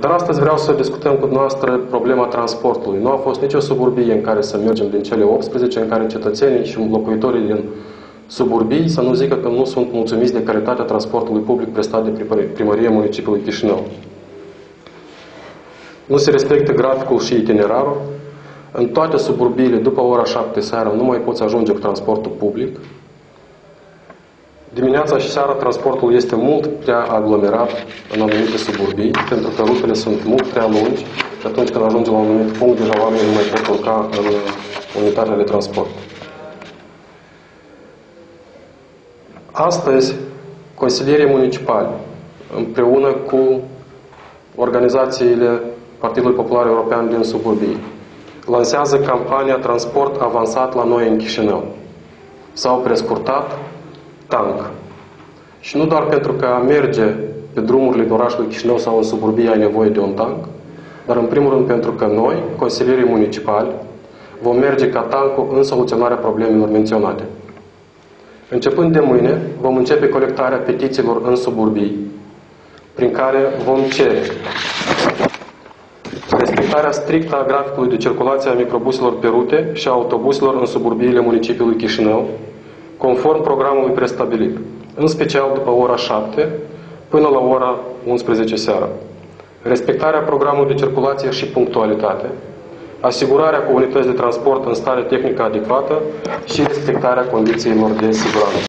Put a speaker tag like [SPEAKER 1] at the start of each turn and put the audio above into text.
[SPEAKER 1] Dar astăzi vreau să discutăm cu dumneavoastră problema transportului. Nu a fost nicio suburbie în care să mergem din cele 18 în care cetățenii și locuitorii din suburbii să nu zică că nu sunt mulțumiți de calitatea transportului public prestat de primăria municipiului Chișinău. Nu se respectă graficul și itinerarul. În toate suburbiile, după ora 7 seara, nu mai poți ajunge cu transportul public. Dimineața și seara transportul este mult prea aglomerat în anumite suburbii, pentru că rutele sunt mult prea lungi și atunci când ajunge la un anumit punct, deja oamenii nu mai pot urca în unitatele de transport. Astăzi, consilierii municipali, împreună cu organizațiile Partidului Popular European din suburbii, lansează campania Transport Avansat la noi în Chișinău. S-au prescurtat tank. Și nu doar pentru că a merge pe drumurile de orașului Chișinău sau în suburbie ai nevoie de un tank, dar în primul rând pentru că noi, consilierii municipali, vom merge ca tancul în soluționarea problemelor menționate. Începând de mâine, vom începe colectarea petițiilor în suburbii, prin care vom cere respectarea strictă a graficului de circulație a microbuselor pe rute și a autobuselor în suburbiile municipiului Chișinău, conform programului prestabilit, în special după ora 7 până la ora 11 seara. Respectarea programului de circulație și punctualitate, asigurarea comunității de transport în stare tehnică adecvată și respectarea condițiilor de siguranță.